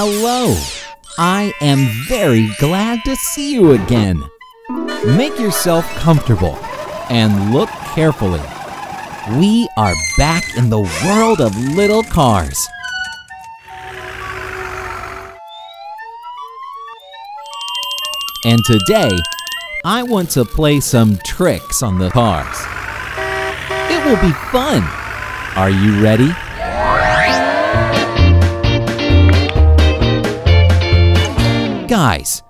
Hello. I am very glad to see you again. Make yourself comfortable and look carefully. We are back in the world of little cars. And today, I want to play some tricks on the cars. It will be fun. Are you ready? Guys,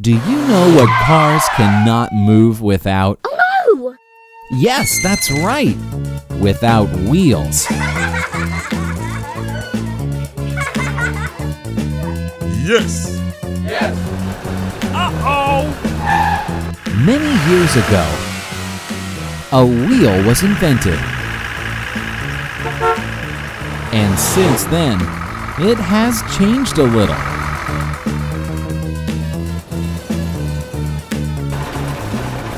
do you know what cars cannot move without? Oh no! Yes, that's right. Without wheels. Yes. Yes! Uh-oh! Many years ago, a wheel was invented. And since then, it has changed a little.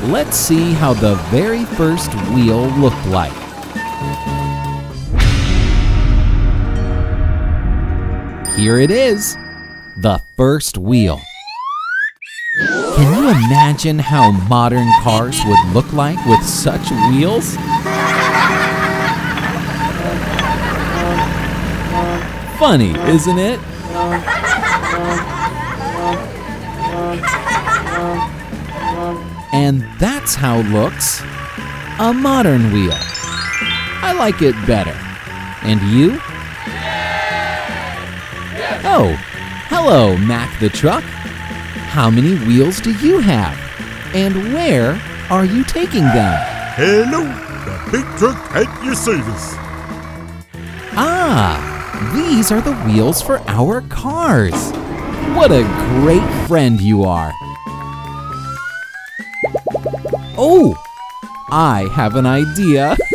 Let's see how the very first wheel looked like. Here it is, the first wheel. Can you imagine how modern cars would look like with such wheels? Funny, isn't it? And that's how looks a modern wheel. I like it better. And you? Oh, hello, Mack the truck. How many wheels do you have? And where are you taking them? Hello, the big truck at your service. Ah, these are the wheels for our cars. What a great friend you are. Oh, I have an idea.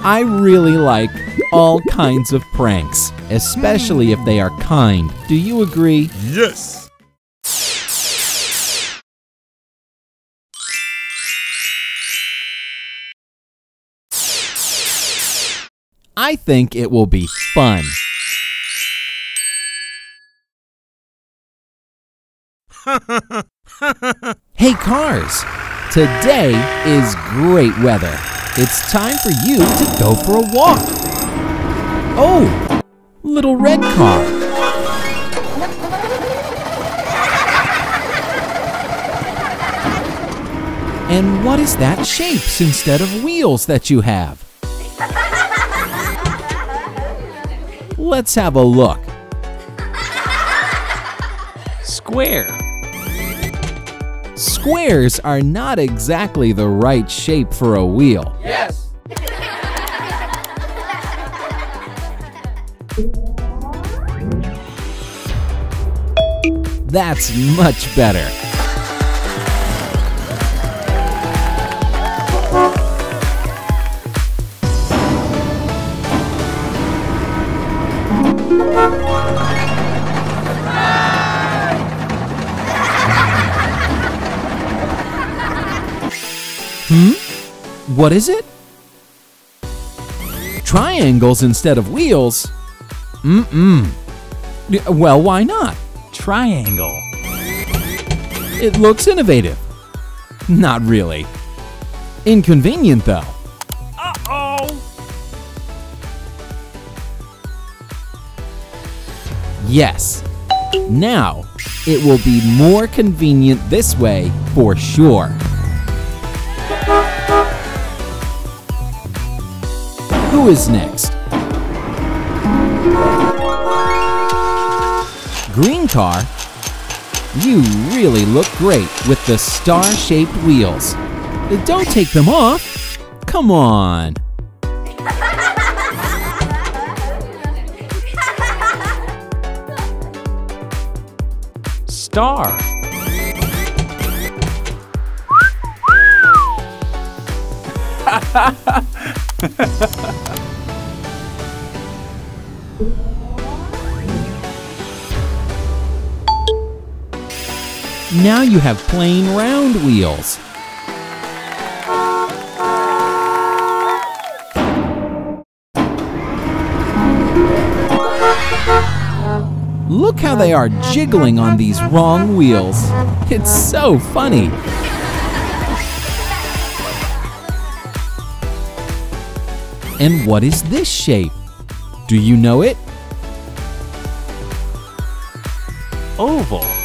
I really like all kinds of pranks, especially if they are kind. Do you agree? Yes. I think it will be fun. cars! Today is great weather. It's time for you to go for a walk. Oh, little red car. And what is that shapes instead of wheels that you have? Let's have a look. Square. Squares are not exactly the right shape for a wheel. Yes. That's much better. Hmm? What is it? Triangles instead of wheels? Mm-mm. Well, why not? Triangle. It looks innovative. Not really. Inconvenient, though. Uh-oh. Yes. Now, it will be more convenient this way for sure. Who is next? Green car? You really look great with the star-shaped wheels. Don't take them off. Come on. Star. Now you have plain round wheels. Look how they are jiggling on these wrong wheels. It's so funny. And what is this shape? Do you know it? Oval.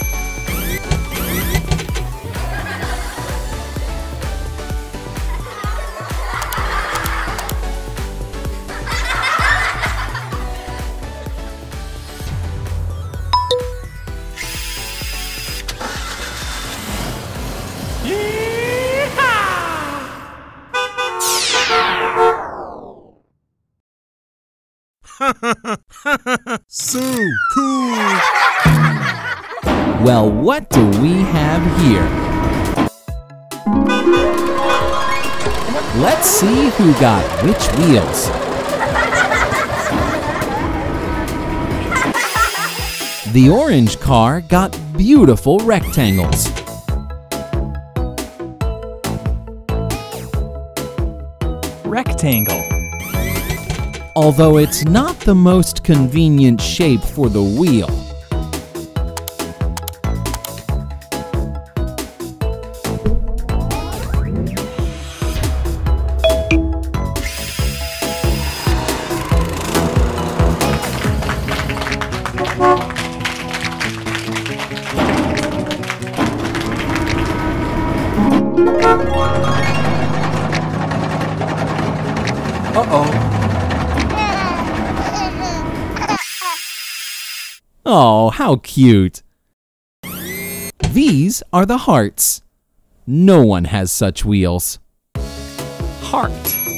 So cool! Well, what do we have here? Let's see who got which wheels. The orange car got beautiful rectangles. Rectangle. Although it's not the most convenient shape for the wheel. Oh, how cute! These are the hearts. No one has such wheels. Heart.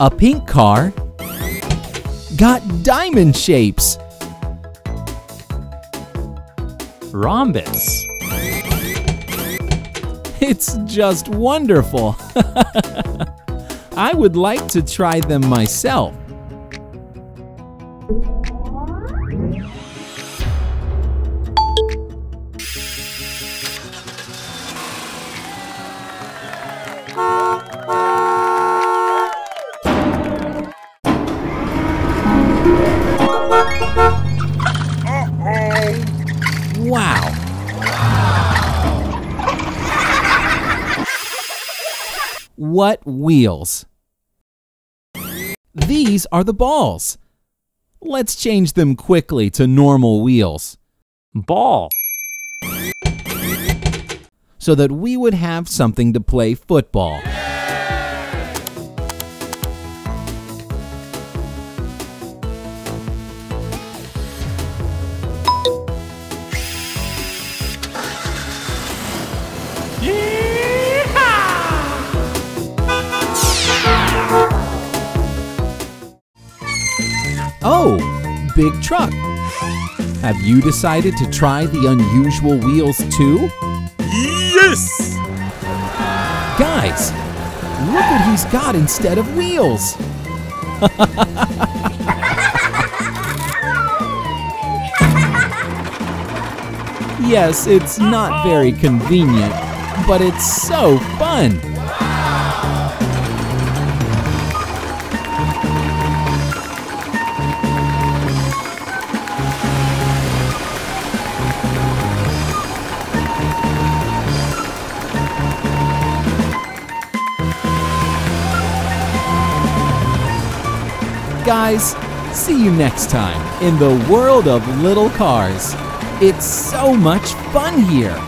A pink car got diamond shapes. Rhombus. It's just wonderful. I would like to try them myself. Wow. What wheels? These are the balls. Let's change them quickly to normal wheels Ball. so that we would have something to play football. Oh, big truck. Have you decided to try the unusual wheels too? Yes! Guys, look what he's got instead of wheels. yes, it's not very convenient, but it's so fun. Guys, see you next time in the world of little cars. It's so much fun here.